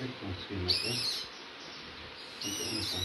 색 연습이고 조금 더